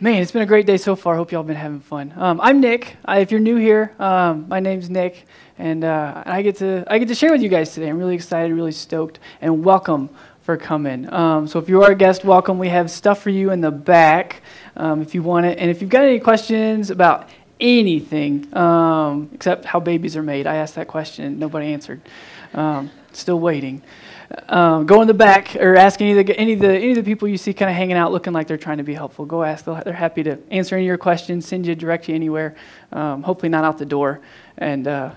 Man, it's been a great day so far. Hope y'all been having fun. Um, I'm Nick. I, if you're new here, um, my name's Nick, and uh, I get to I get to share with you guys today. I'm really excited, really stoked, and welcome for coming. Um, so if you are a guest, welcome. We have stuff for you in the back um, if you want it, and if you've got any questions about anything um, except how babies are made, I asked that question, nobody answered. Um, still waiting um, go in the back or ask any of the any of the any of the people you see kind of hanging out, looking like they're trying to be helpful. Go ask; they're happy to answer any of your questions, send you direct you anywhere. Um, hopefully, not out the door. And uh,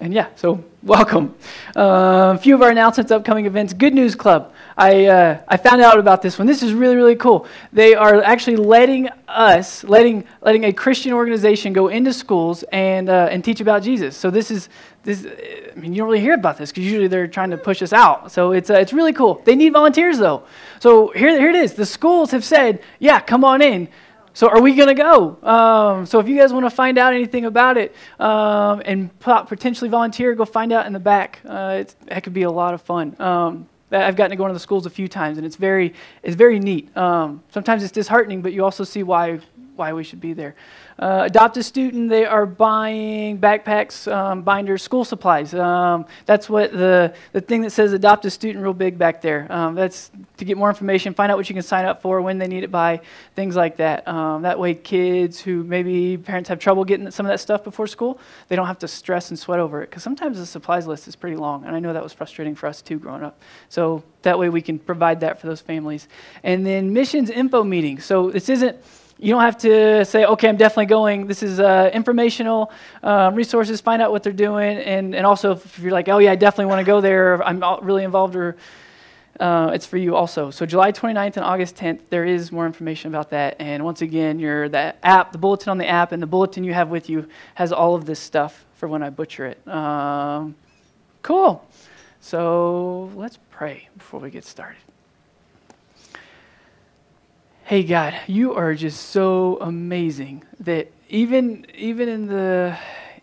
and yeah, so welcome. Uh, a few of our announcements, upcoming events. Good News Club. I, uh, I found out about this one. This is really, really cool. They are actually letting us, letting, letting a Christian organization go into schools and, uh, and teach about Jesus. So this is, this, I mean, you don't really hear about this because usually they're trying to push us out. So it's, uh, it's really cool. They need volunteers, though. So here, here it is. The schools have said, yeah, come on in. So are we going to go? Um, so if you guys want to find out anything about it um, and potentially volunteer, go find out in the back. Uh, that could be a lot of fun. Um, I've gotten to go into the schools a few times, and it's very, it's very neat. Um, sometimes it's disheartening, but you also see why, why we should be there. Uh, adopt a student, they are buying backpacks, um, binders, school supplies. Um, that's what the, the thing that says adopt a student real big back there. Um, that's to get more information, find out what you can sign up for, when they need it by, things like that. Um, that way, kids who maybe parents have trouble getting some of that stuff before school, they don't have to stress and sweat over it. Because sometimes the supplies list is pretty long, and I know that was frustrating for us too growing up. So that way we can provide that for those families. And then missions info meeting. So this isn't you don't have to say, okay, I'm definitely going. This is uh, informational um, resources. Find out what they're doing. And, and also, if you're like, oh, yeah, I definitely want to go there, I'm really involved, or uh, it's for you also. So, July 29th and August 10th, there is more information about that. And once again, your that app, the bulletin on the app, and the bulletin you have with you has all of this stuff for when I butcher it. Um, cool. So, let's pray before we get started. Hey, God, you are just so amazing that even, even in the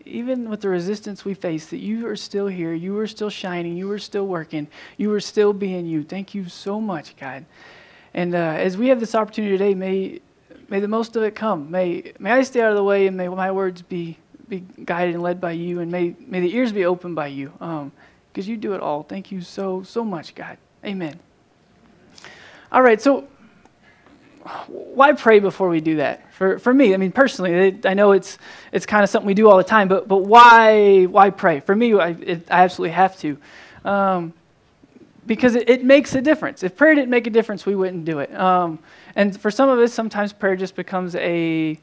even with the resistance we face, that you are still here, you are still shining, you are still working, you are still being you. Thank you so much, God. And uh, as we have this opportunity today, may may the most of it come. May may I stay out of the way, and may my words be be guided and led by you, and may may the ears be opened by you, because um, you do it all. Thank you so so much, God. Amen. All right, so why pray before we do that? For, for me, I mean, personally, it, I know it's, it's kind of something we do all the time, but, but why, why pray? For me, I, it, I absolutely have to. Um, because it, it, makes a difference. If prayer didn't make a difference, we wouldn't do it. Um, and for some of us, sometimes prayer just becomes a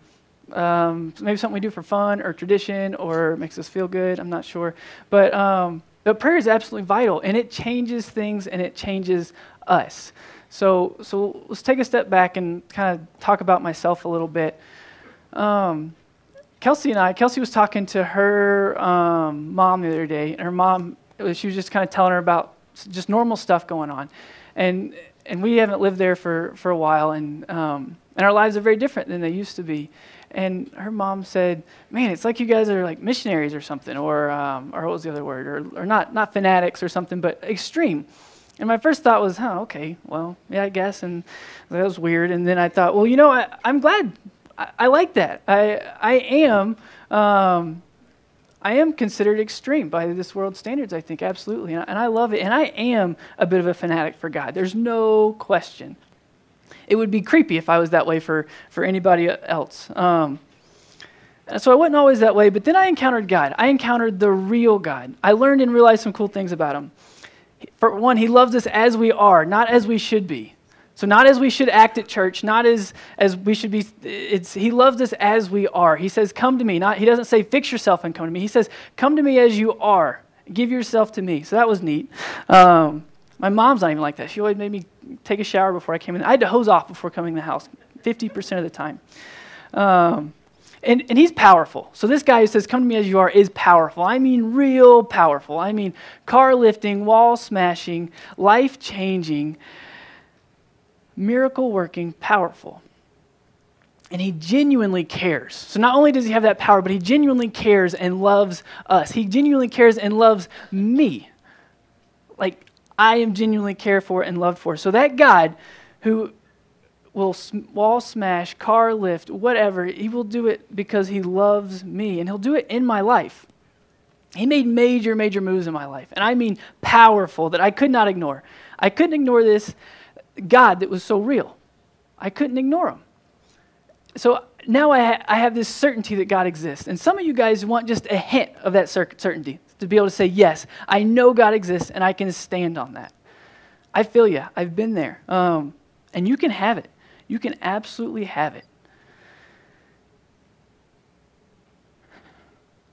um, maybe something we do for fun or tradition or makes us feel good. I'm not sure. But, um, but prayer is absolutely vital, and it changes things and it changes us. So, so let's take a step back and kind of talk about myself a little bit. Um, Kelsey and I, Kelsey was talking to her um, mom the other day, and her mom, she was just kind of telling her about just normal stuff going on. And, and we haven't lived there for, for a while, and, um, and our lives are very different than they used to be. And her mom said, "Man, it's like you guys are like missionaries or something, or um, or what was the other word, or or not not fanatics or something, but extreme." And my first thought was, huh, okay, well, yeah, I guess. And that was weird. And then I thought, well, you know, I, am glad. I, I, like that. I, I am. Um, I am considered extreme by this world's standards, I think, absolutely. And I, and I love it. And I am a bit of a fanatic for God. There's no question. It would be creepy if I was that way for, for anybody else. Um, so I wasn't always that way, but then I encountered God. I encountered the real God. I learned and realized some cool things about Him. For one, he loves us as we are, not as we should be. So, not as we should act at church, not as, as we should be. It's, he loves us as we are. He says, Come to me. Not, he doesn't say, Fix yourself and come to me. He says, Come to me as you are. Give yourself to me. So, that was neat. Um, my mom's not even like that. She always made me take a shower before I came in. I had to hose off before coming in the house 50% of the time. Um, and, and he's powerful. So this guy who says, Come to me as you are, is powerful. I mean, real powerful. I mean, car lifting, wall smashing, life changing, miracle working, powerful. And he genuinely cares. So not only does he have that power, but he genuinely cares and loves us. He genuinely cares and loves me. Like I am genuinely cared for and loved for. So that God who will wall smash, car lift, whatever. He will do it because he loves me, and he'll do it in my life. He made major, major moves in my life, and I mean powerful that I could not ignore. I couldn't ignore this God that was so real. I couldn't ignore him. So now I, ha- I have this certainty that God exists. And some of you guys want just a hint of that cer- certainty to be able to say, Yes, I know God exists, and I can stand on that. I feel you. I've been there. Um, and you can have it. You can absolutely have it.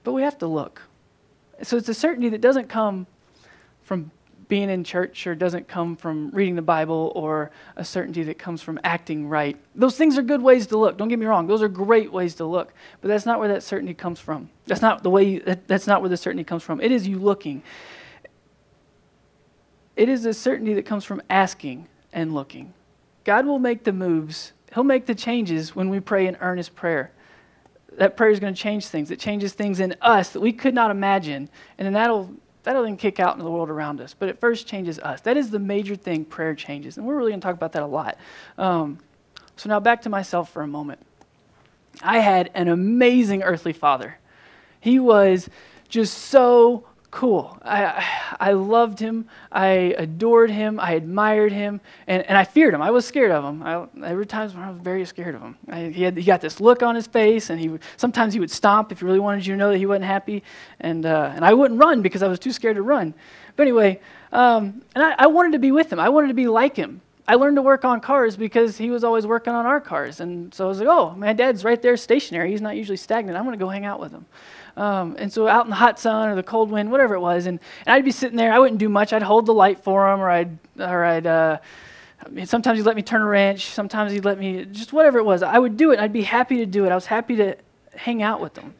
But we have to look. So it's a certainty that doesn't come from being in church or doesn't come from reading the Bible or a certainty that comes from acting right. Those things are good ways to look. Don't get me wrong. Those are great ways to look. But that's not where that certainty comes from. That's not the way you, that, that's not where the certainty comes from. It is you looking. It is a certainty that comes from asking and looking. God will make the moves. He'll make the changes when we pray in earnest prayer. That prayer is going to change things. It changes things in us that we could not imagine. And then that'll, that'll then kick out into the world around us. But it first changes us. That is the major thing prayer changes. And we're really going to talk about that a lot. Um, so now back to myself for a moment. I had an amazing earthly father. He was just so cool. I, I loved him. I adored him. I admired him. And, and I feared him. I was scared of him. I, every time I was very scared of him. I, he, had, he got this look on his face, and he sometimes he would stomp if he really wanted you to know that he wasn't happy. And, uh, and I wouldn't run because I was too scared to run. But anyway, um, and I, I wanted to be with him. I wanted to be like him. I learned to work on cars because he was always working on our cars. And so I was like, oh, my dad's right there stationary. He's not usually stagnant. I'm going to go hang out with him. Um, and so out in the hot sun or the cold wind, whatever it was, and, and I'd be sitting there. I wouldn't do much. I'd hold the light for him, or I'd, or I'd. Uh, I mean, sometimes he'd let me turn a wrench. Sometimes he'd let me just whatever it was. I would do it. I'd be happy to do it. I was happy to hang out with him.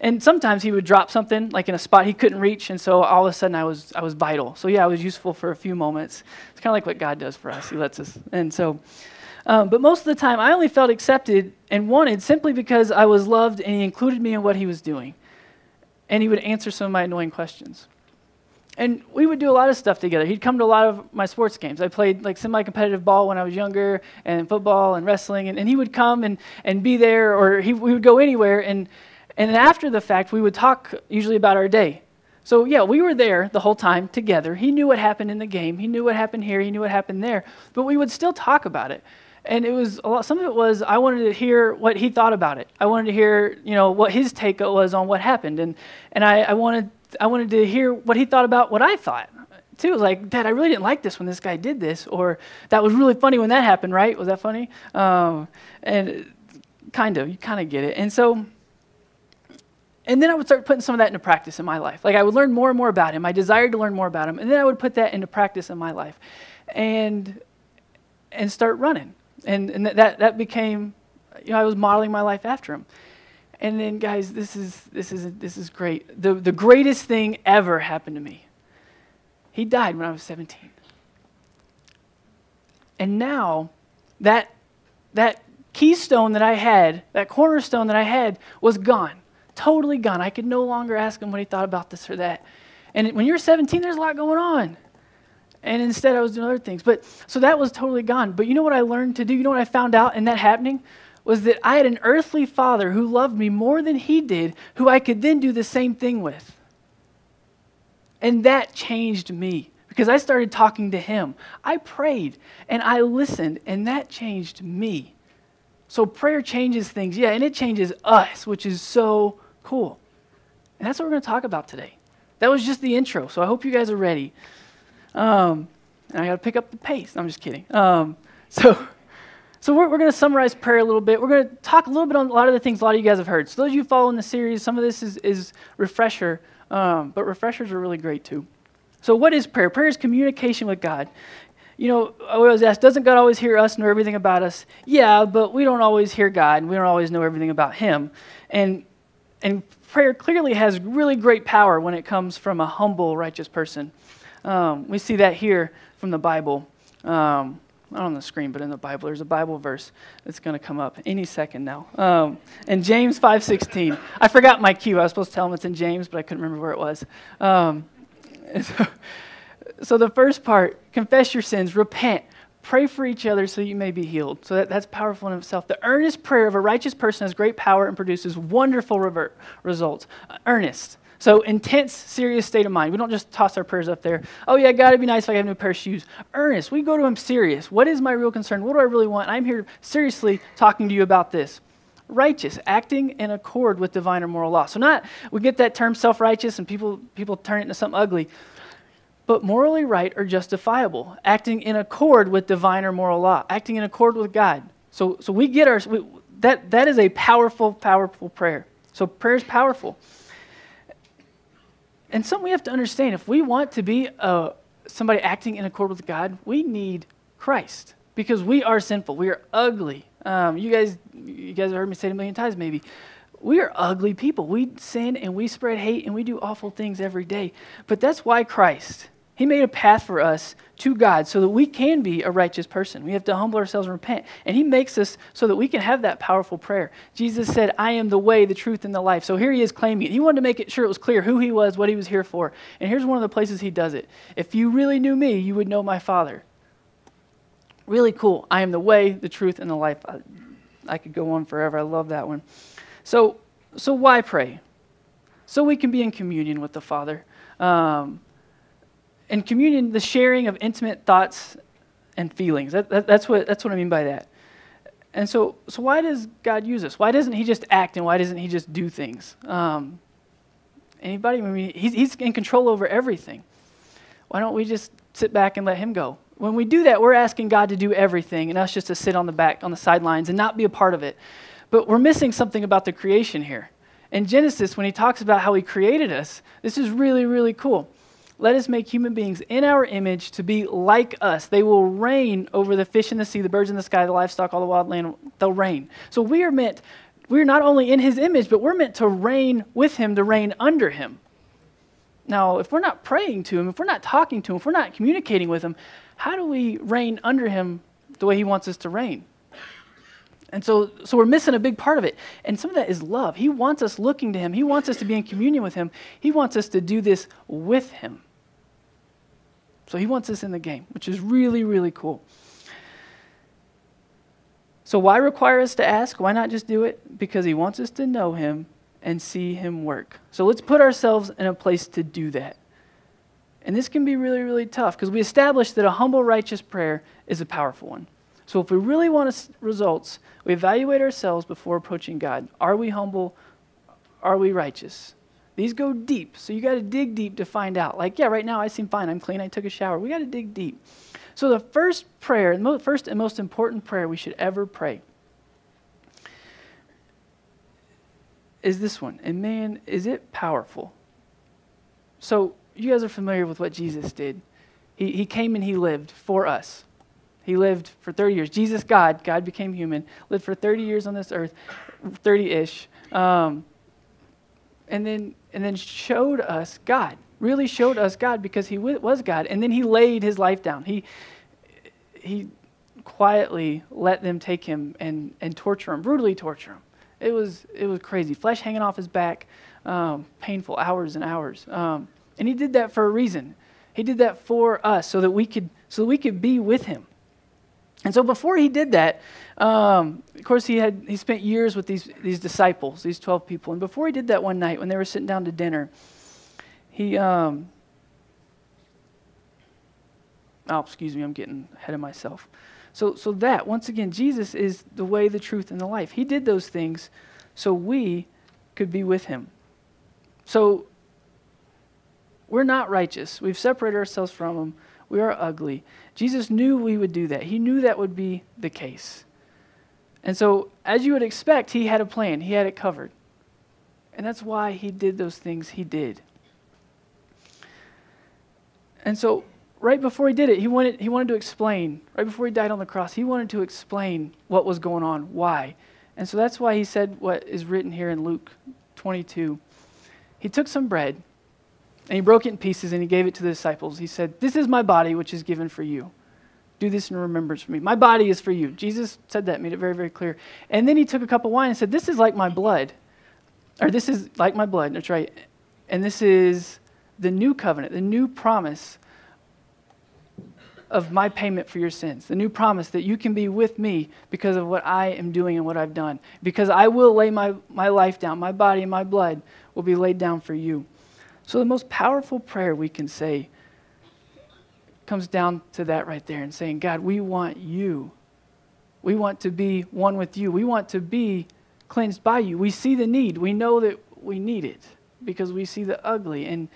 And sometimes he would drop something like in a spot he couldn't reach, and so all of a sudden I was I was vital. So yeah, I was useful for a few moments. It's kind of like what God does for us. He lets us. And so, um, but most of the time I only felt accepted and wanted simply because I was loved and he included me in what he was doing and he would answer some of my annoying questions. And we would do a lot of stuff together. He'd come to a lot of my sports games. I played like semi-competitive ball when I was younger, and football and wrestling. And, and he would come and, and be there, or he, we would go anywhere. And, and after the fact, we would talk usually about our day. So yeah, we were there the whole time together. He knew what happened in the game. He knew what happened here. He knew what happened there. But we would still talk about it and it was a lot, some of it was I wanted to hear what he thought about it. I wanted to hear, you know, what his take was on what happened, and and I, I wanted I wanted to hear what he thought about what I thought too. Like, Dad, I really didn't like this when this guy did this, or that was really funny when that happened, right? Was that funny? Um, and kind of, you kind of get it. And so, and then I would start putting some of that into practice in my life. Like I would learn more and more about him. I desired to learn more about him, and then I would put that into practice in my life, and and start running and, and that, that became, you know, I was modeling my life after him. And then, guys, this is, this is, this is great. The, the greatest thing ever happened to me. He died when I was 17. And now, that, that keystone that I had, that cornerstone that I had, was gone. Totally gone. I could no longer ask him what he thought about this or that. And when you're 17, there's a lot going on. And instead, I was doing other things. But so that was totally gone. But you know what I learned to do? You know what I found out in that happening? Was that I had an earthly father who loved me more than he did, who I could then do the same thing with. And that changed me because I started talking to him. I prayed and I listened, and that changed me. So prayer changes things, yeah, and it changes us, which is so cool. And that's what we're going to talk about today. That was just the intro, so I hope you guys are ready. Um, and I got to pick up the pace. I'm just kidding. Um, so, so we're, we're going to summarize prayer a little bit. We're going to talk a little bit on a lot of the things a lot of you guys have heard. So those of you following the series, some of this is, is refresher, um, but refreshers are really great too. So what is prayer? Prayer is communication with God. You know, I always ask, doesn't God always hear us, know everything about us? Yeah, but we don't always hear God, and we don't always know everything about Him. And, and prayer clearly has really great power when it comes from a humble, righteous person. Um, we see that here from the Bible. Um, not on the screen, but in the Bible. There's a Bible verse that's going to come up any second now. Um, in James 5.16. I forgot my cue. I was supposed to tell him it's in James, but I couldn't remember where it was. Um, so, so the first part, confess your sins, repent, Pray for each other so you may be healed. So that, that's powerful in itself. The earnest prayer of a righteous person has great power and produces wonderful revert results. Earnest. So intense, serious state of mind. We don't just toss our prayers up there. Oh yeah, God, it'd be nice if I have a new pair of shoes. Earnest. We go to Him serious. What is my real concern? What do I really want? I'm here seriously talking to you about this. Righteous, acting in accord with divine or moral law. So not we get that term self-righteous and people people turn it into something ugly but morally right or justifiable, acting in accord with divine or moral law, acting in accord with God. So, so we get our, we, that, that is a powerful, powerful prayer. So prayer is powerful. And something we have to understand if we want to be uh, somebody acting in accord with God, we need Christ because we are sinful. We are ugly. Um, you guys, you guys have heard me say it a million times, maybe. We are ugly people. We sin and we spread hate and we do awful things every day. But that's why Christ he made a path for us to God so that we can be a righteous person. We have to humble ourselves and repent. And He makes us so that we can have that powerful prayer. Jesus said, I am the way, the truth, and the life. So here He is claiming it. He wanted to make it sure it was clear who He was, what He was here for. And here's one of the places He does it. If you really knew me, you would know my Father. Really cool. I am the way, the truth, and the life. I, I could go on forever. I love that one. So, so why pray? So we can be in communion with the Father. Um, and communion, the sharing of intimate thoughts and feelings. That, that, that's, what, that's what I mean by that. And so, so why does God use us? Why doesn't He just act and why doesn't He just do things? Um, anybody? I mean, he's, he's in control over everything. Why don't we just sit back and let Him go? When we do that, we're asking God to do everything and us just to sit on the back, on the sidelines and not be a part of it. But we're missing something about the creation here. In Genesis, when He talks about how He created us, this is really, really cool. Let us make human beings in our image to be like us. They will reign over the fish in the sea, the birds in the sky, the livestock, all the wild land. They'll reign. So we are meant, we're not only in his image, but we're meant to reign with him, to reign under him. Now, if we're not praying to him, if we're not talking to him, if we're not communicating with him, how do we reign under him the way he wants us to reign? And so, so we're missing a big part of it. And some of that is love. He wants us looking to him. He wants us to be in communion with him. He wants us to do this with him. So he wants us in the game, which is really, really cool. So, why require us to ask? Why not just do it? Because he wants us to know him and see him work. So, let's put ourselves in a place to do that. And this can be really, really tough because we established that a humble, righteous prayer is a powerful one. So, if we really want results, we evaluate ourselves before approaching God. Are we humble? Are we righteous? These go deep, so you got to dig deep to find out. Like, yeah, right now I seem fine. I'm clean. I took a shower. We got to dig deep. So, the first prayer, the first and most important prayer we should ever pray is this one. And man, is it powerful. So, you guys are familiar with what Jesus did. He, he came and he lived for us. He lived for 30 years. Jesus, God, God became human, lived for 30 years on this earth, 30 ish. Um, and then and then showed us God, really showed us God because he was God. And then he laid his life down. He, he quietly let them take him and, and torture him, brutally torture him. It was, it was crazy. Flesh hanging off his back, um, painful hours and hours. Um, and he did that for a reason. He did that for us so that we could, so that we could be with him. And so before he did that, um, of course, he had he spent years with these these disciples, these twelve people. And before he did that one night, when they were sitting down to dinner, he um, oh, excuse me, I'm getting ahead of myself. So, so that once again, Jesus is the way, the truth, and the life. He did those things so we could be with him. So we're not righteous. We've separated ourselves from him. We are ugly. Jesus knew we would do that. He knew that would be the case. And so, as you would expect, he had a plan, he had it covered. And that's why he did those things he did. And so, right before he did it, he wanted, he wanted to explain, right before he died on the cross, he wanted to explain what was going on, why. And so that's why he said what is written here in Luke 22. He took some bread and he broke it in pieces and he gave it to the disciples. He said, This is my body, which is given for you. Do this in remembrance for me. My body is for you. Jesus said that, made it very, very clear. And then he took a cup of wine and said, This is like my blood. Or this is like my blood. That's right. And this is the new covenant, the new promise of my payment for your sins, the new promise that you can be with me because of what I am doing and what I've done. Because I will lay my, my life down, my body and my blood will be laid down for you. So, the most powerful prayer we can say comes down to that right there and saying, God, we want you. We want to be one with you. We want to be cleansed by you. We see the need. We know that we need it because we see the ugly. And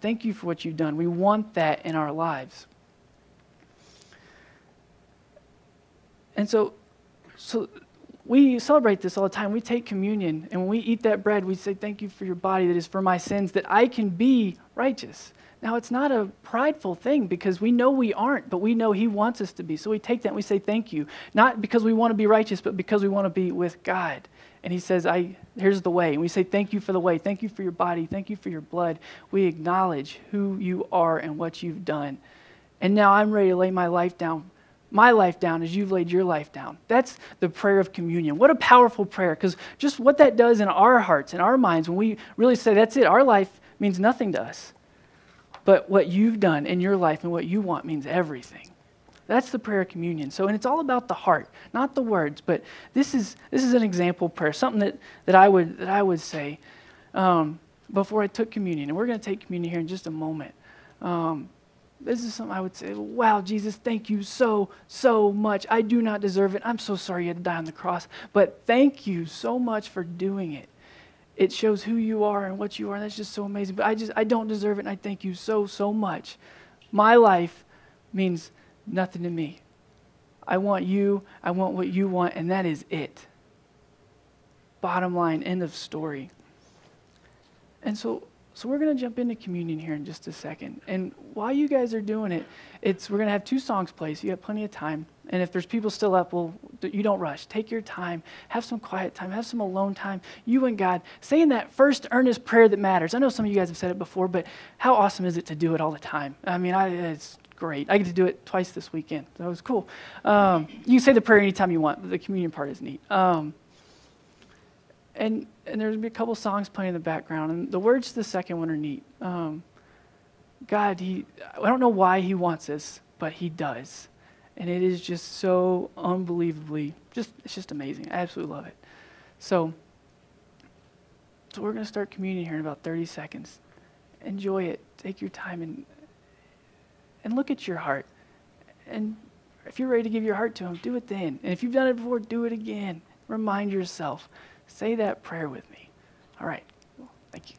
thank you for what you've done. We want that in our lives. And so, so we celebrate this all the time. We take communion, and when we eat that bread, we say, Thank you for your body that is for my sins, that I can be righteous. Now, it's not a prideful thing because we know we aren't, but we know He wants us to be. So we take that and we say thank you. Not because we want to be righteous, but because we want to be with God. And He says, I, Here's the way. And we say thank you for the way. Thank you for your body. Thank you for your blood. We acknowledge who you are and what you've done. And now I'm ready to lay my life down my life down as you've laid your life down. That's the prayer of communion. What a powerful prayer, because just what that does in our hearts, in our minds, when we really say, that's it, our life means nothing to us. But what you've done in your life and what you want means everything. That's the prayer of communion. So, and it's all about the heart, not the words. But this is this is an example prayer, something that, that I would that I would say um, before I took communion. And we're going to take communion here in just a moment. Um, this is something I would say, wow, Jesus, thank you so, so much. I do not deserve it. I'm so sorry you had to die on the cross, but thank you so much for doing it. It shows who you are and what you are, and that's just so amazing. But I just, I don't deserve it, and I thank you so, so much. My life means nothing to me. I want you, I want what you want, and that is it. Bottom line, end of story. And so so we're going to jump into communion here in just a second. And while you guys are doing it, it's we're going to have two songs play, so you have plenty of time. And if there's people still up, well, you don't rush. Take your time. Have some quiet time. Have some alone time. You and God. Saying that first earnest prayer that matters. I know some of you guys have said it before, but how awesome is it to do it all the time? I mean, I, it's great. I get to do it twice this weekend. That was cool. Um, you can say the prayer anytime you want. The communion part is neat. Um, and and there's be a couple songs playing in the background, and the words to the second one are neat. Um, God, he, I don't know why he wants this, but he does, and it is just so unbelievably, just it's just amazing. I absolutely love it. So, so we're going to start communion here in about 30 seconds. Enjoy it. Take your time and and look at your heart. And if you're ready to give your heart to him, do it then. And if you've done it before, do it again. Remind yourself. Say that prayer with me. All right. Thank you.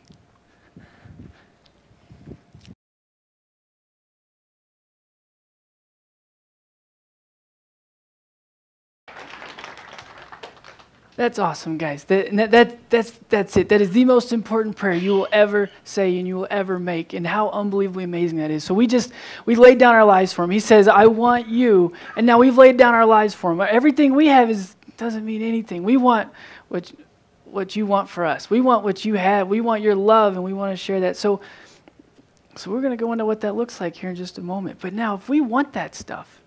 That's awesome, guys. That, that, that's, that's it. That is the most important prayer you will ever say and you will ever make. And how unbelievably amazing that is. So we just, we laid down our lives for him. He says, I want you. And now we've laid down our lives for him. Everything we have is, doesn't mean anything. We want what, what you want for us. We want what you have. We want your love, and we want to share that. So, so we're going to go into what that looks like here in just a moment. But now, if we want that stuff,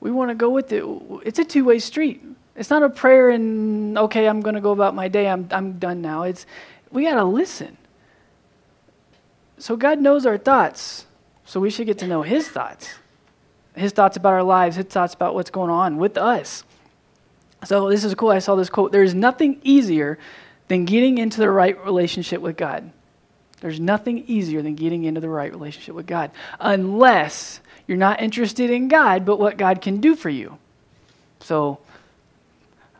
we want to go with it. It's a two-way street. It's not a prayer and okay, I'm going to go about my day. I'm I'm done now. It's we got to listen. So God knows our thoughts. So we should get to know His thoughts. His thoughts about our lives. His thoughts about what's going on with us. So this is cool. I saw this quote. There is nothing easier than getting into the right relationship with God. There's nothing easier than getting into the right relationship with God, unless you're not interested in God, but what God can do for you. So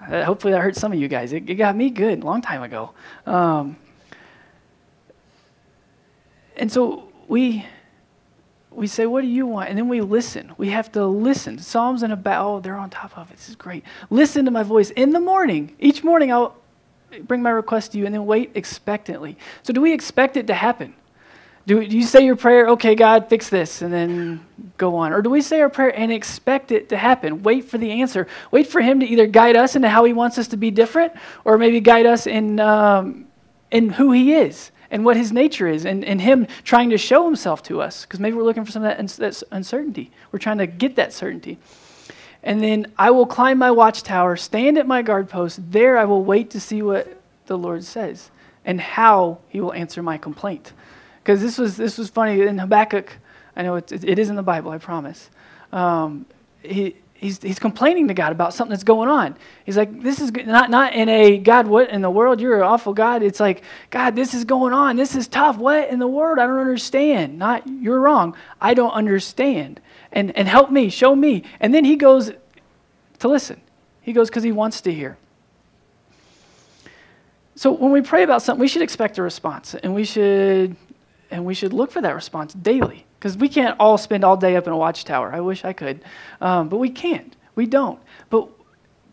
uh, hopefully that hurt some of you guys. It, it got me good a long time ago. Um, and so we we say, What do you want? And then we listen. We have to listen. Psalms and about, oh, they're on top of it. This is great. Listen to my voice in the morning. Each morning I'll bring my request to you and then wait expectantly. So, do we expect it to happen? Do, do you say your prayer, okay, God, fix this, and then go on? Or do we say our prayer and expect it to happen? Wait for the answer. Wait for Him to either guide us into how He wants us to be different, or maybe guide us in, um, in who He is and what his nature is and, and him trying to show himself to us because maybe we're looking for some of that, that uncertainty. We're trying to get that certainty. And then i will climb my watchtower stand at my guard post. There i will wait to see what the lord says and how he will answer my complaint. Because this was this was funny in habakkuk. I know it, it is in the bible i promise. Um, he, he's, he's complaining to God about something that's going on. He's like, this is not, not in a, God, what in the world? You're an awful God. It's like, God, this is going on. This is tough. What in the world? I don't understand. Not, you're wrong. I don't understand. And, and help me, show me. And then he goes to listen. He goes because he wants to hear. So when we pray about something, we should expect a response, and we should and we should look for that response daily because we can't all spend all day up in a watchtower. I wish I could, um, but we can't. We don't. But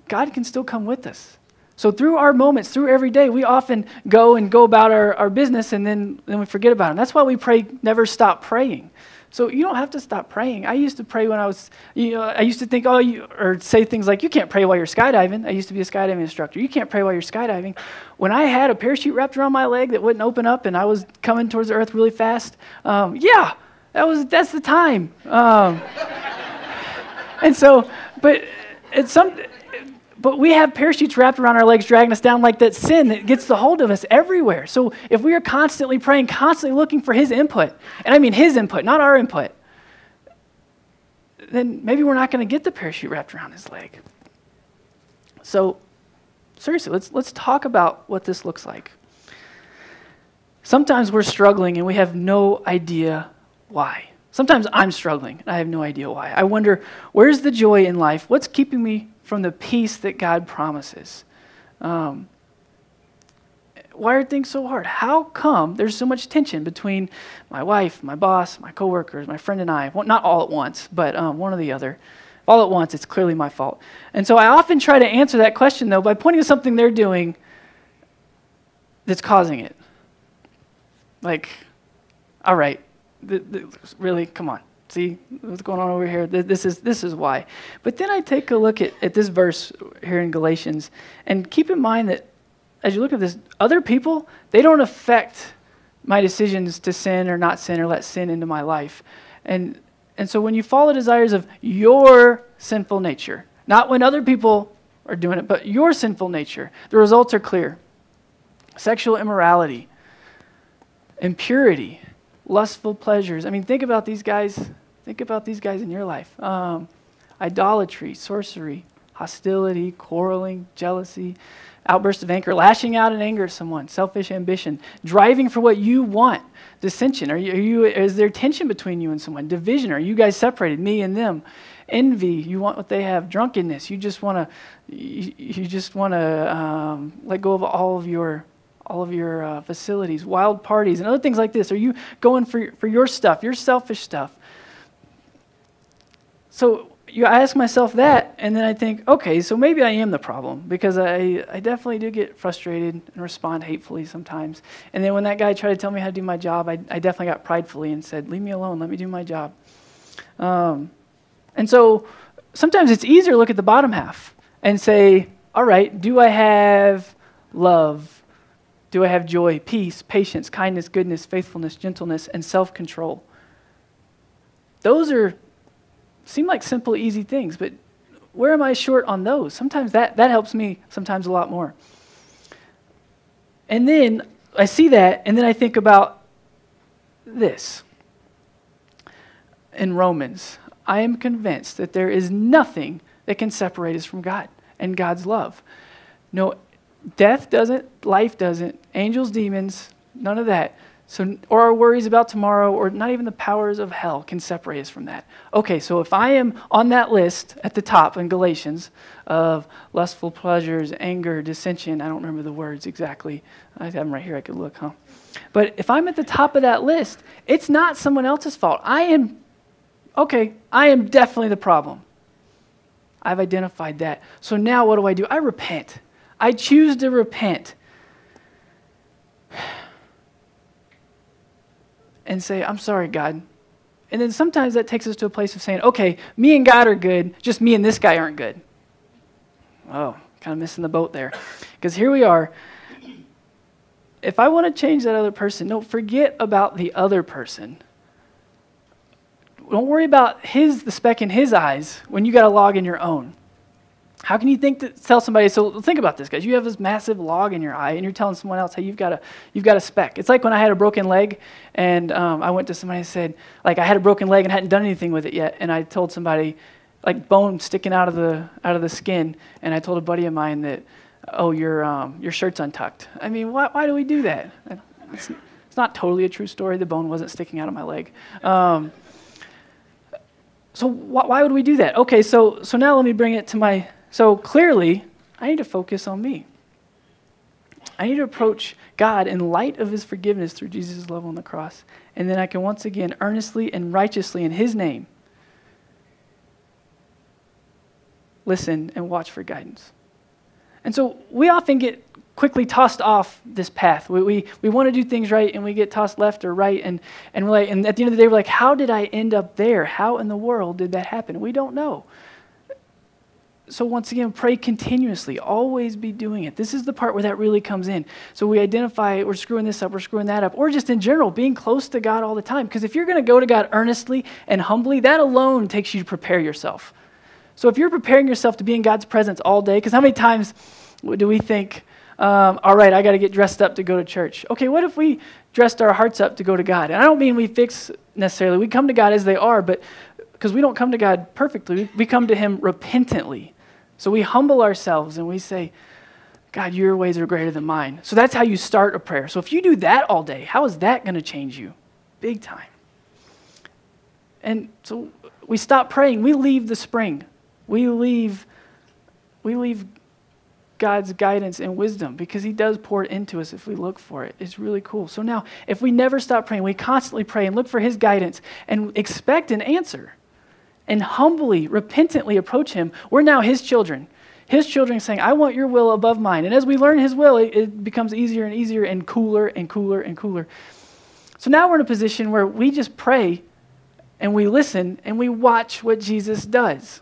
God can still come with us. So through our moments, through every day, we often go and go about our, our business and then, then we forget about Him. That's why we pray, never stop praying. So you don't have to stop praying. I used to pray when I was, you know, I used to think, oh, you, or say things like, you can't pray while you're skydiving. I used to be a skydiving instructor. You can't pray while you're skydiving. When I had a parachute wrapped around my leg that wouldn't open up and I was coming towards the earth really fast, um, yeah, that was, that's the time. Um, and so, but it's some, but we have parachutes wrapped around our legs, dragging us down like that sin that gets the hold of us everywhere. So if we are constantly praying, constantly looking for His input, and I mean His input, not our input, then maybe we're not going to get the parachute wrapped around His leg. So seriously, let's, let's talk about what this looks like. Sometimes we're struggling and we have no idea why. Sometimes I'm struggling and I have no idea why. I wonder, where's the joy in life? What's keeping me from the peace that God promises. Um, why are things so hard? How come there's so much tension between my wife, my boss, my coworkers, my friend, and I? Well, not all at once, but um, one or the other. All at once, it's clearly my fault. And so I often try to answer that question, though, by pointing to something they're doing that's causing it. Like, all right, really, come on. See what's going on over here? This is this is why. But then i take a look at, at this verse here in galatians and keep in mind that as you look at this other people they don't affect my decisions to sin or not sin or let sin into my life. And and so when you follow desires of your sinful nature not when other people are doing it but your sinful nature the results are clear. Sexual immorality impurity lustful pleasures. I mean, think about these guys Think about these guys in your life um, idolatry, sorcery, hostility, quarreling, jealousy, outburst of anger, lashing out in anger at someone, selfish ambition, driving for what you want, dissension. Are you, are you, is there tension between you and someone? Division. Are you guys separated, me and them? Envy. You want what they have. Drunkenness. You just want to. You, you, just want to um, let go of all of your all of your uh, facilities, wild parties, and other things like this. Are you going for for your stuff, your selfish stuff? So you I ask myself that, and then I think, okay, so maybe I am the problem because I, I definitely do get frustrated and respond hatefully sometimes. And then when that guy tried to tell me how to do my job, I, I definitely got pridefully and said, leave me alone, let me do my job. Um, and so sometimes it's easier to look at the bottom half and say, all right, do I have love? Do I have joy, peace, patience, kindness, goodness, faithfulness, gentleness, and self control? Those are seem like simple, easy things, but where am I short on those? Sometimes that, that helps me, sometimes a lot more. And then I see that, and then I think about this. In Romans, I am convinced that there is nothing that can separate us from God and God's love. No, death doesn't, life doesn't, angels, demons, none of that. So, or our worries about tomorrow, or not even the powers of hell can separate us from that. Okay, so if I am on that list at the top in Galatians of lustful pleasures, anger, dissension, I don't remember the words exactly. I have them right here, I could look, huh? But if I'm at the top of that list, it's not someone else's fault. I am, okay, I am definitely the problem. I've identified that. So now what do I do? I repent. I choose to repent. and say, I'm sorry, God. And then sometimes that takes us to a place of saying, okay, me and God are good, just me and this guy aren't good. Oh, kind of missing the boat there. Because here we are. If I want to change that other person, don't forget about the other person. Don't worry about his the speck in his eyes when you got to log in your own. How can you think to tell somebody? So think about this, guys. You have this massive log in your eye, and you're telling someone else, "Hey, you've got a you've got a speck." It's like when I had a broken leg, and um, I went to somebody and said, like, I had a broken leg and hadn't done anything with it yet, and I told somebody, like, bone sticking out of the out of the skin, and I told a buddy of mine that, "Oh, your um, your shirt's untucked." I mean, why why do we do that? It's, it's not totally a true story. The bone wasn't sticking out of my leg. Um, so wh- why would we do that? Okay, so so now let me bring it to my so clearly, I need to focus on me. I need to approach God in light of his forgiveness through Jesus' love on the cross. And then I can once again earnestly and righteously in his name listen and watch for guidance. And so we often get quickly tossed off this path. We, we, we want to do things right and we get tossed left or right. And, and, we're like, and at the end of the day, we're like, how did I end up there? How in the world did that happen? We don't know so once again, pray continuously. Always be doing it. This is the part where that really comes in. So we identify we're screwing this up, we're screwing that up, or just in general, being close to God all the time. Because if you're going to go to God earnestly and humbly, that alone takes you to prepare yourself. So if you're preparing yourself to be in God's presence all day, because how many times do we think, um, all right, I got to get dressed up to go to church? Okay, what if we dressed our hearts up to go to God? And I don't mean we fix necessarily. We come to God as they are, but because we don't come to God perfectly, we come to Him repentantly. So we humble ourselves and we say, God, your ways are greater than mine. So that's how you start a prayer. So if you do that all day, how is that going to change you? Big time. And so we stop praying. We leave the spring. We leave, we leave God's guidance and wisdom because He does pour it into us if we look for it. It's really cool. So now, if we never stop praying, we constantly pray and look for His guidance and expect an answer and humbly, repentantly approach Him, we're now His children. His children saying, I want your will above mine. And as we learn His will, it, it becomes easier and easier and cooler and cooler and cooler. So now we're in a position where we just pray and we listen and we watch what Jesus does.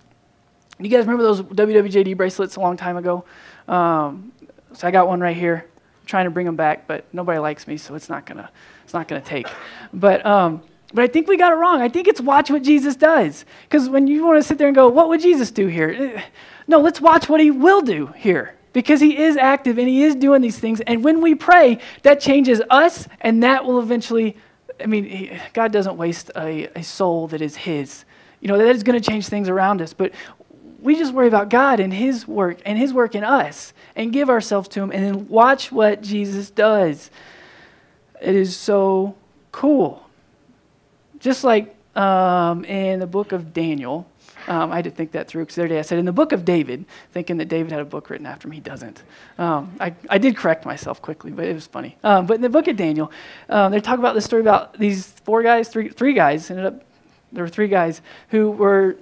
You guys remember those WWJD bracelets a long time ago? Um, so I got one right here. I'm trying to bring them back, but nobody likes me, so it's not gonna it's not gonna take. But um, but I think we got it wrong. I think it's watch what Jesus does. Because when you want to sit there and go, what would Jesus do here? Eh, no, let's watch what he will do here. Because he is active and he is doing these things. And when we pray, that changes us, and that will eventually, I mean, he, God doesn't waste a, a soul that is his. You know, that is going to change things around us. But we just worry about God and his work and his work in us and give ourselves to him and then watch what Jesus does. It is so cool. Just like um, in the book of Daniel, um, I had to think that through because the other day I said in the book of David, thinking that David had a book written after him. He doesn't. Um, I, I did correct myself quickly, but it was funny. Um, but in the book of Daniel, um, they talk about this story about these four guys, three, three guys, ended up, there were three guys who were,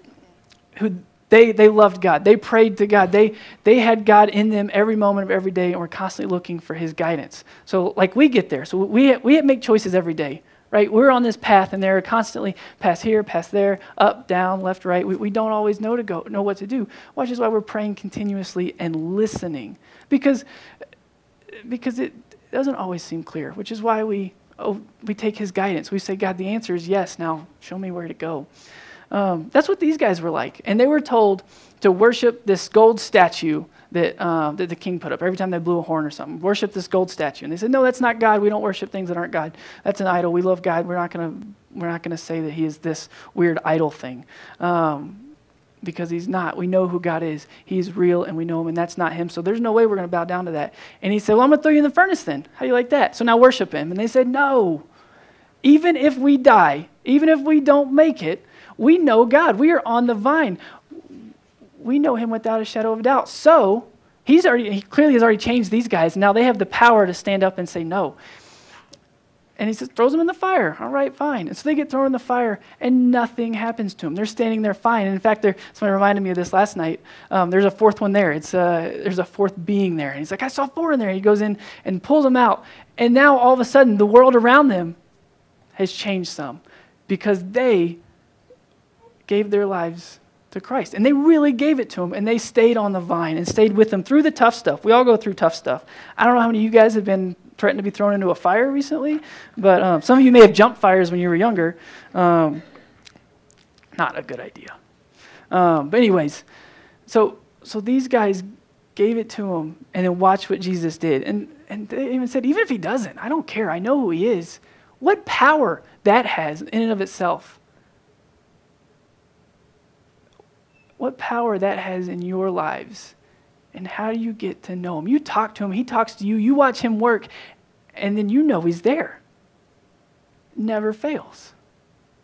who they, they loved God. They prayed to God. They, they had God in them every moment of every day and were constantly looking for his guidance. So, like we get there. So, we, we make choices every day right? We're on this path, and they're constantly pass here, pass there, up, down, left, right. We, we don't always know to go, know what to do. Which is why we're praying continuously and listening, because because it doesn't always seem clear. Which is why we oh, we take His guidance. We say, God, the answer is yes. Now show me where to go. Um, that's what these guys were like, and they were told to worship this gold statue that, uh, that the king put up every time they blew a horn or something. Worship this gold statue. And they said, No, that's not God. We don't worship things that aren't God. That's an idol. We love God. We're not going to say that he is this weird idol thing. Um, because he's not. We know who God is. He's real and we know him, and that's not him. So there's no way we're going to bow down to that. And he said, Well, I'm going to throw you in the furnace then. How do you like that? So now worship him. And they said, No. Even if we die, even if we don't make it, we know God. We are on the vine we know him without a shadow of a doubt. So he's already, he clearly has already changed these guys. Now they have the power to stand up and say no. And he says, throws them in the fire. All right, fine. And so they get thrown in the fire, and nothing happens to them. They're standing there fine. And in fact, somebody reminded me of this last night. Um, there's a fourth one there. It's, uh, there's a fourth being there. And he's like, I saw four in there. He goes in and pulls them out. And now all of a sudden, the world around them has changed some because they gave their lives to Christ. And they really gave it to him, and they stayed on the vine and stayed with him through the tough stuff. We all go through tough stuff. I don't know how many of you guys have been threatened to be thrown into a fire recently, but um, some of you may have jumped fires when you were younger. Um, not a good idea. Um, but, anyways, so so these guys gave it to him and then watched what Jesus did. And, and they even said, even if he doesn't, I don't care. I know who he is. What power that has in and of itself. What power that has in your lives. And how do you get to know him? You talk to him, he talks to you, you watch him work, and then you know he's there. Never fails.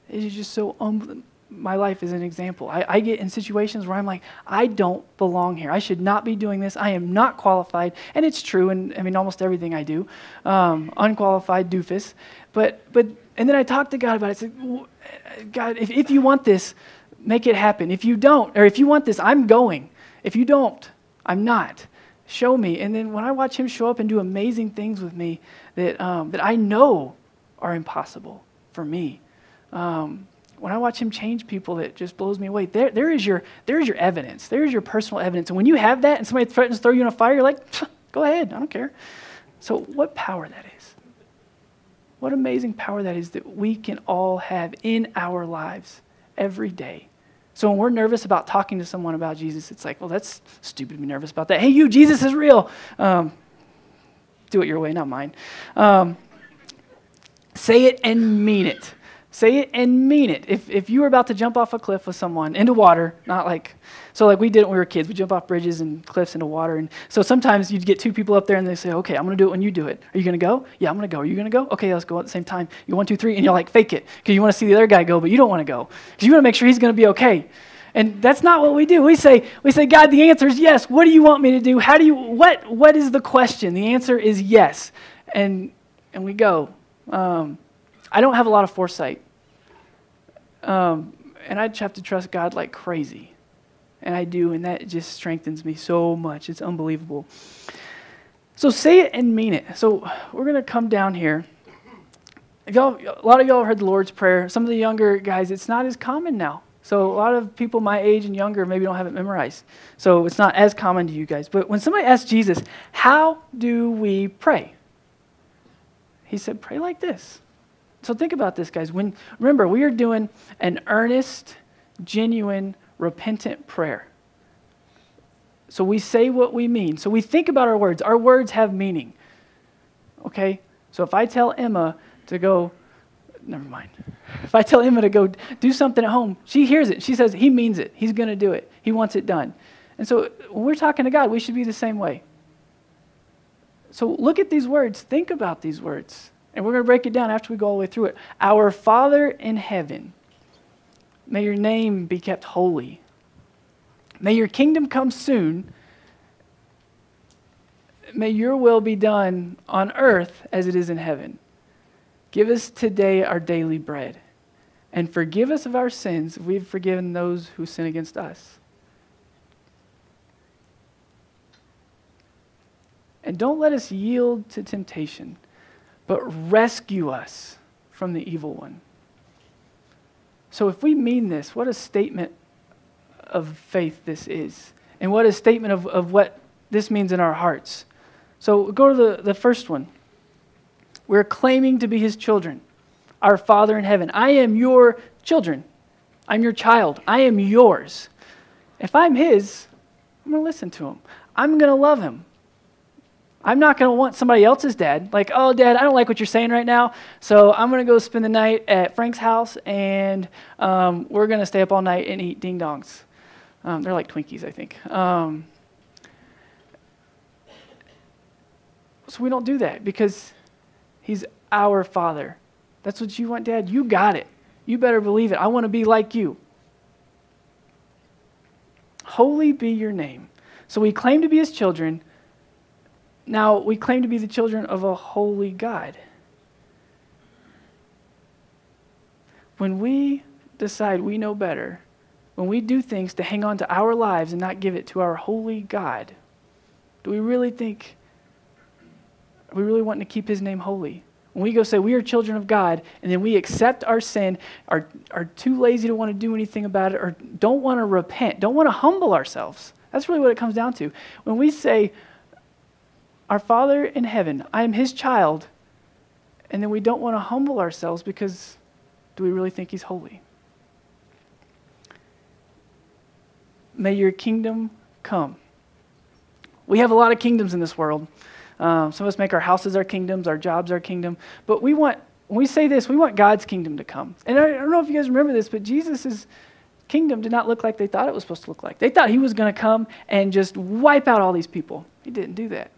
It is just so um, my life is an example. I, I, get in situations where I'm like, I don't belong here. I should not be doing this. I am not qualified. And it's true, and I mean, almost everything I do. Um, unqualified doofus. But, but, and then I talk to God about it. Say, God, if, if you want this, make it happen. If you don't, or if you want this, I'm going. If you don't, I'm not. Show me. And then when I watch Him show up and do amazing things with me that, um, that I know are impossible for me. Um, when I watch him change people, it just blows me away. There, there, is your, there is your evidence. There is your personal evidence. And when you have that and somebody threatens to throw you in a fire, you're like, go ahead, I don't care. So, what power that is. What amazing power that is that we can all have in our lives every day. So, when we're nervous about talking to someone about Jesus, it's like, well, that's stupid to be nervous about that. Hey, you, Jesus is real. Um, do it your way, not mine. Um, say it and mean it. Say it and mean it. If, if you were about to jump off a cliff with someone into water, not like, so like we did when we were kids, we jump off bridges and cliffs into water. And so sometimes you'd get two people up there and they say, okay, I'm going to do it when you do it. Are you going to go? Yeah, I'm going to go. Are you going to go? Okay, let's go at the same time. You one, two, three, and you're like, fake it. Because you want to see the other guy go, but you don't want to go. Because you want to make sure he's going to be okay. And that's not what we do. We say, we say, God, the answer is yes. What do you want me to do? How do you, what, what is the question? The answer is yes. And, and we go. Um, I don't have a lot of foresight. Um, and I just have to trust God like crazy. And I do, and that just strengthens me so much. It's unbelievable. So say it and mean it. So we're going to come down here. Y'all, a lot of y'all heard the Lord's Prayer. Some of the younger guys, it's not as common now. So a lot of people my age and younger maybe don't have it memorized. So it's not as common to you guys. But when somebody asks Jesus, how do we pray? He said, pray like this. So think about this, guys. When remember, we are doing an earnest, genuine, repentant prayer. So we say what we mean. So we think about our words. Our words have meaning. Okay? So if I tell Emma to go, never mind. If I tell Emma to go do something at home, she hears it. She says, He means it. He's going to do it. He wants it done. And so when we're talking to God, we should be the same way. So look at these words. Think about these words. And we're going to break it down after we go all the way through it. Our Father in heaven, may your name be kept holy. May your kingdom come soon. May your will be done on earth as it is in heaven. Give us today our daily bread. And forgive us of our sins if we've forgiven those who sin against us. And don't let us yield to temptation but rescue us from the evil one. So, if we mean this, what a statement of faith this is, and what a statement of, of what this means in our hearts. So, go to the, the first one. We're claiming to be his children, our Father in heaven. I am your children. I'm your child. I am yours. If I'm his, I'm going to listen to him. I'm going to love him. I'm not going to want somebody else's dad. Like, oh, dad, I don't like what you're saying right now, so I'm going to go spend the night at Frank's house and um, we're going to stay up all night and eat ding dongs. Um, they're like Twinkies, I think. Um, so we don't do that because he's our father. That's what you want, dad. You got it. You better believe it. I want to be like you. Holy be your name. So we claim to be his children now, we claim to be the children of a holy God. When we decide we know better, when we do things to hang on to our lives and not give it to our holy God, do we really think, we really wanting to keep his name holy? When we go say we are children of God and then we accept our sin, are, are too lazy to want to do anything about it, or don't want to repent, don't want to humble ourselves. That's really what it comes down to. When we say, our Father in heaven, I am his child, and then we don't want to humble ourselves because do we really think he's holy? May your kingdom come. We have a lot of kingdoms in this world. Um, some of us make our houses our kingdoms, our jobs our kingdom. But we want, when we say this, we want God's kingdom to come. And I, I don't know if you guys remember this, but Jesus' kingdom did not look like they thought it was supposed to look like. They thought he was going to come and just wipe out all these people. He didn't do that.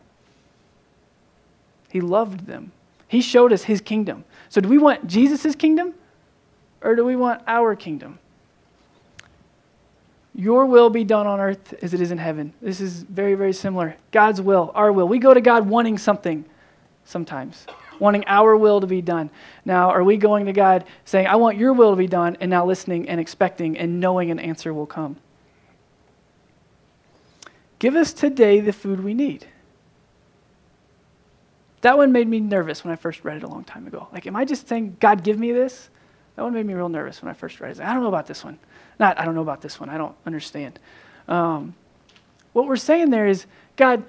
He loved them. He showed us his kingdom. So, do we want Jesus' kingdom or do we want our kingdom? Your will be done on earth as it is in heaven. This is very, very similar. God's will, our will. We go to God wanting something sometimes, wanting our will to be done. Now, are we going to God saying, I want your will to be done, and now listening and expecting and knowing an answer will come? Give us today the food we need. That one made me nervous when I first read it a long time ago. Like, am I just saying, God, give me this? That one made me real nervous when I first read it. I don't know about this one. Not, I don't know about this one. I don't understand. Um, what we're saying there is, God,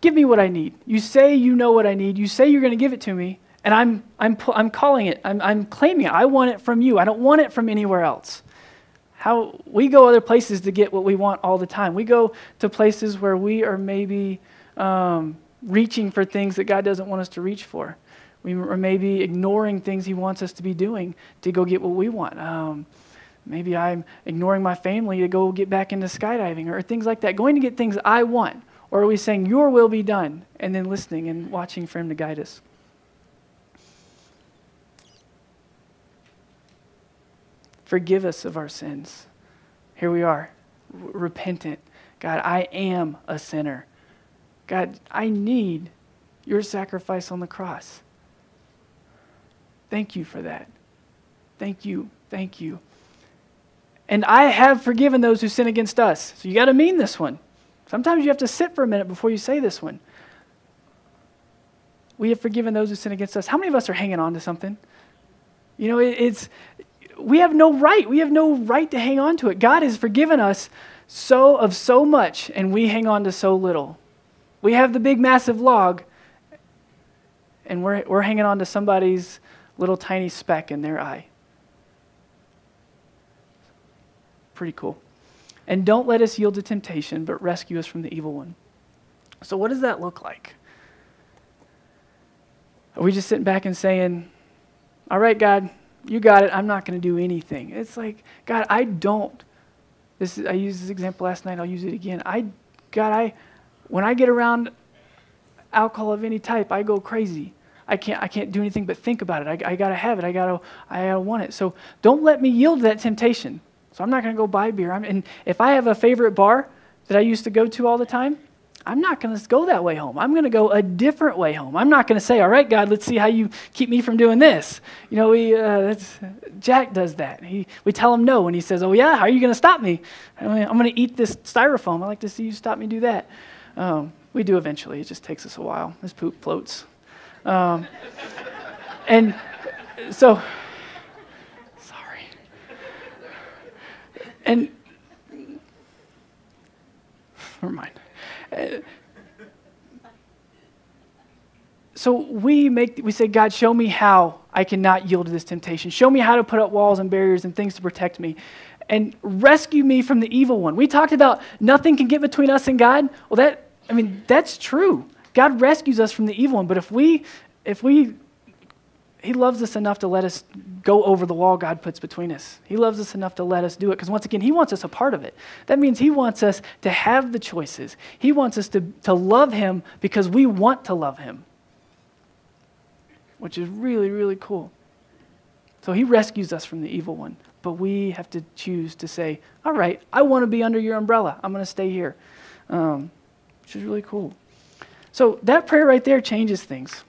give me what I need. You say you know what I need. You say you're going to give it to me, and I'm, I'm, I'm calling it. I'm, I'm claiming it. I want it from you. I don't want it from anywhere else. How we go other places to get what we want all the time. We go to places where we are maybe um, reaching for things that God doesn't want us to reach for. We are maybe ignoring things He wants us to be doing to go get what we want. Um, maybe I'm ignoring my family to go get back into skydiving or things like that, going to get things I want. Or are we saying, Your will be done, and then listening and watching for Him to guide us? Forgive us of our sins. Here we are, repentant. God, I am a sinner. God, I need your sacrifice on the cross. Thank you for that. Thank you. Thank you. And I have forgiven those who sin against us. So you got to mean this one. Sometimes you have to sit for a minute before you say this one. We have forgiven those who sin against us. How many of us are hanging on to something? You know, it, it's we have no right. We have no right to hang on to it. God has forgiven us so of so much, and we hang on to so little. We have the big, massive log, and we're, we're hanging on to somebody's little tiny speck in their eye. Pretty cool. And don't let us yield to temptation, but rescue us from the evil one. So, what does that look like? Are we just sitting back and saying, All right, God, you got it. I'm not going to do anything. It's like, God, I don't. This is, I used this example last night. I'll use it again. I, God, I, when I get around alcohol of any type, I go crazy. I can't, I can't do anything but think about it. I, I gotta have it. I gotta, I gotta want it. So don't let me yield to that temptation. So I'm not gonna go buy beer. I'm, and if I have a favorite bar that I used to go to all the time, I'm not going to go that way home. I'm going to go a different way home. I'm not going to say, "All right, God, let's see how you keep me from doing this." You know, we uh, Jack does that. He, we tell him no, and he says, "Oh yeah, how are you going to stop me? I'm going to eat this styrofoam. I'd like to see you stop me do that." Um, we do eventually. It just takes us a while. This poop floats. Um, and so, sorry. And, never mind. Uh, so we make we say god show me how i cannot yield to this temptation show me how to put up walls and barriers and things to protect me and rescue me from the evil one. We talked about nothing can get between us and God. Well, that, I mean, that's true. God rescues us from the evil one. But if we, if we, He loves us enough to let us go over the wall God puts between us. He loves us enough to let us do it because, once again, He wants us a part of it. That means He wants us to have the choices. He wants us to, to love Him because we want to love Him, which is really, really cool. So He rescues us from the evil one. But we have to choose to say, all right, I want to be under your umbrella. I'm going to stay here, um, which is really cool. So that prayer right there changes things.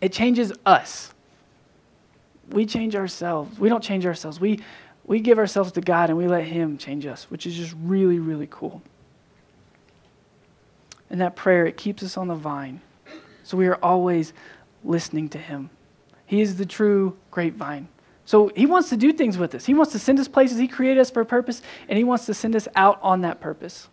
It changes us. We change ourselves. We don't change ourselves. We, we give ourselves to God and we let Him change us, which is just really, really cool. And that prayer, it keeps us on the vine. So we are always listening to Him. He is the true grapevine. So he wants to do things with us. He wants to send us places. He created us for a purpose, and he wants to send us out on that purpose.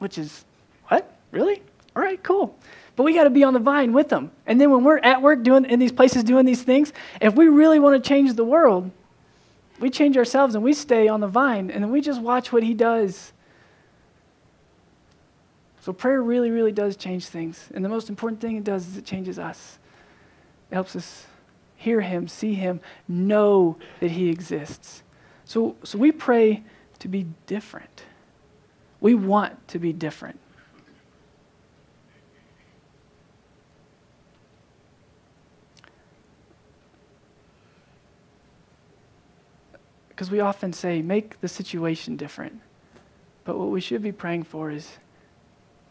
Which is, what? Really? All right, cool. But we got to be on the vine with them. And then when we're at work doing in these places doing these things, if we really want to change the world, we change ourselves and we stay on the vine, and then we just watch what he does So prayer really, really does change things. And the most important thing it does is it changes us. It helps us hear him, see him, know that he exists. So, so we pray to be different. We want to be different. Because we often say, make the situation different. But what we should be praying for is,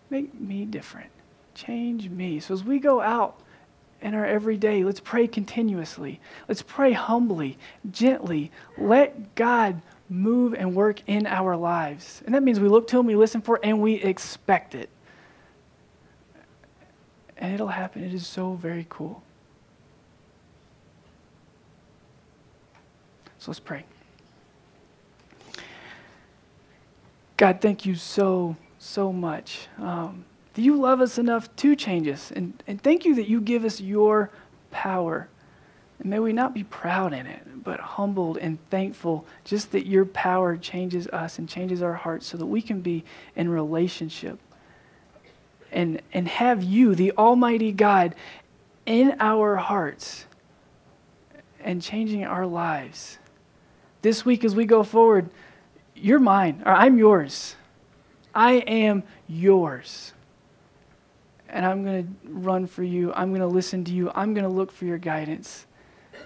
make me different. Change me. So as we go out in our everyday, let's pray continuously. Let's pray humbly, gently. Let God move and work in our lives. And that means we look to Him, we listen for it, and we expect it. And it'll happen. It is so very cool. So let's pray. God, thank you so, so much. Um, that you love us enough to change us. And, and thank you that you give us your power. And may we not be proud in it, but humbled and thankful just that your power changes us and changes our hearts so that we can be in relationship and, and have you, the Almighty God, in our hearts and changing our lives. This week, as we go forward, you're mine, or I'm yours. I am yours. And I'm going to run for you. I'm going to listen to you. I'm going to look for your guidance.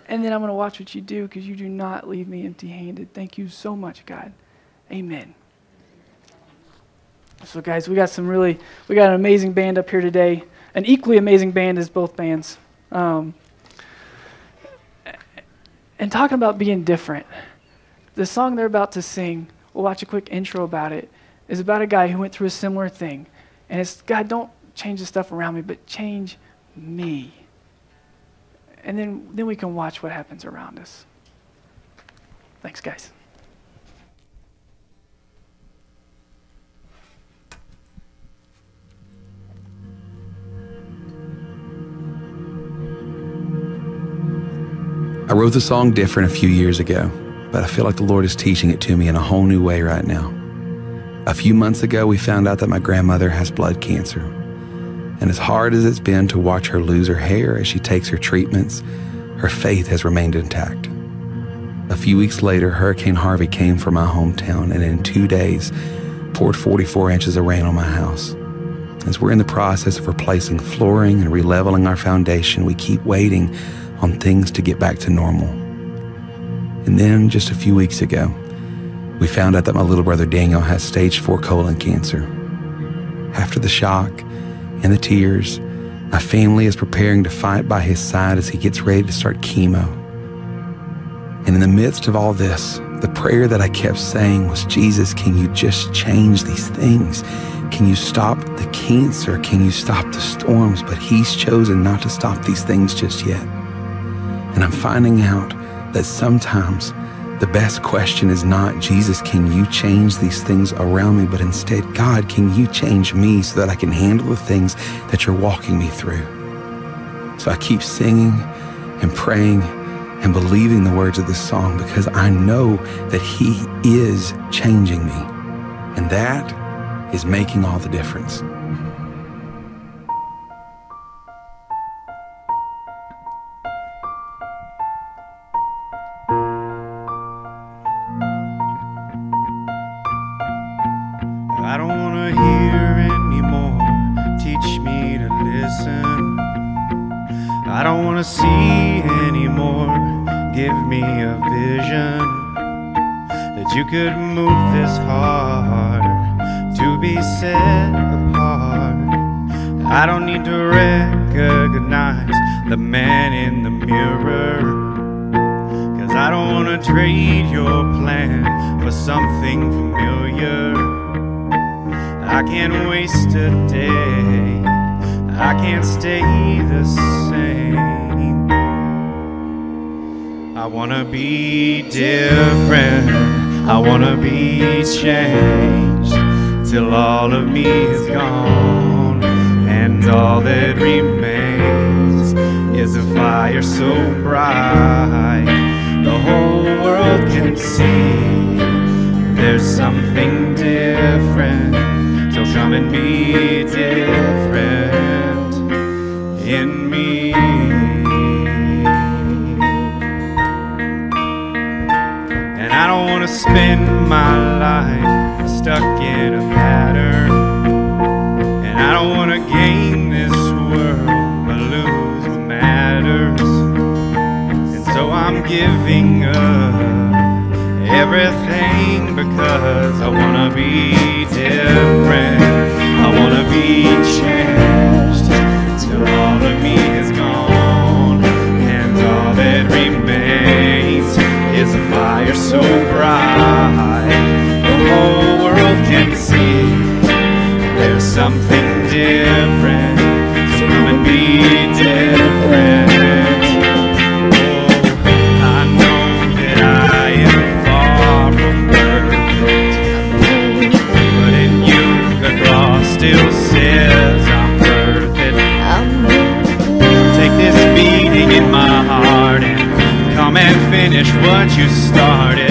And then I'm going to watch what you do because you do not leave me empty handed. Thank you so much, God. Amen. So, guys, we got some really, we got an amazing band up here today. An equally amazing band as both bands. Um, and talking about being different, the song they're about to sing we'll watch a quick intro about it, is about a guy who went through a similar thing. And it's, God, don't change the stuff around me, but change me. And then, then we can watch what happens around us. Thanks, guys. I wrote the song different a few years ago but I feel like the Lord is teaching it to me in a whole new way right now. A few months ago, we found out that my grandmother has blood cancer. And as hard as it's been to watch her lose her hair as she takes her treatments, her faith has remained intact. A few weeks later, Hurricane Harvey came for my hometown and in two days poured 44 inches of rain on my house. As we're in the process of replacing flooring and releveling our foundation, we keep waiting on things to get back to normal. And then just a few weeks ago, we found out that my little brother Daniel has stage four colon cancer. After the shock and the tears, my family is preparing to fight by his side as he gets ready to start chemo. And in the midst of all this, the prayer that I kept saying was, Jesus, can you just change these things? Can you stop the cancer? Can you stop the storms? But he's chosen not to stop these things just yet. And I'm finding out that sometimes the best question is not, Jesus, can you change these things around me? But instead, God, can you change me so that I can handle the things that you're walking me through? So I keep singing and praying and believing the words of this song because I know that He is changing me. And that is making all the difference. Trade your plan for something familiar. I can't waste a day, I can't stay the same. I wanna be different. I wanna be changed till all of me is gone, and all that remains is a fire so bright whole world can see there's something different. So come and be different. different. So come and be different. Oh, I know that I am far from perfect, but in you the cross still says I'm perfect. Take this beating in my heart and come and finish what you started.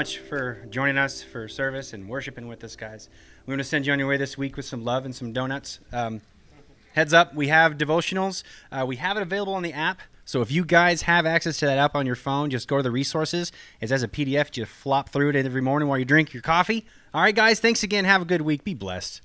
Much for joining us for service and worshiping with us, guys. We want to send you on your way this week with some love and some donuts. Um, heads up, we have devotionals. Uh, we have it available on the app. So if you guys have access to that app on your phone, just go to the resources. It's as a PDF. Just flop through it every morning while you drink your coffee. All right, guys. Thanks again. Have a good week. Be blessed.